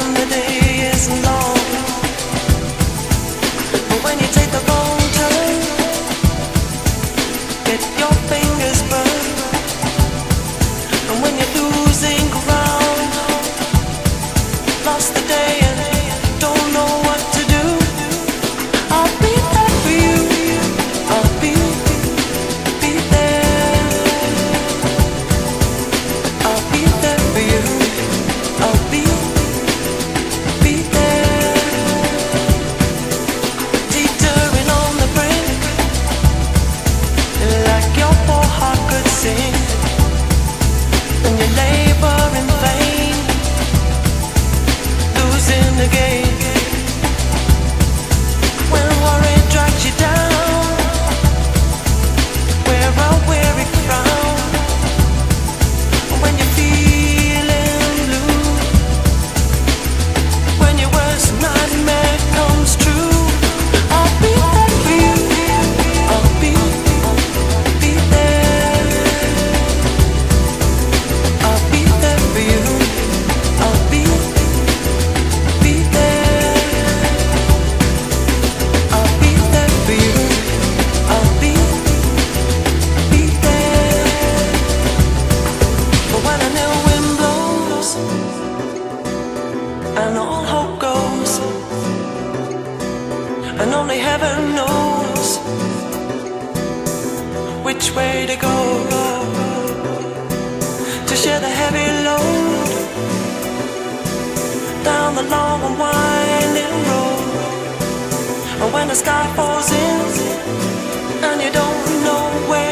when the day is long. But when you take the way to go to share the heavy load down the long and winding road. And when the sky falls in and you don't know where.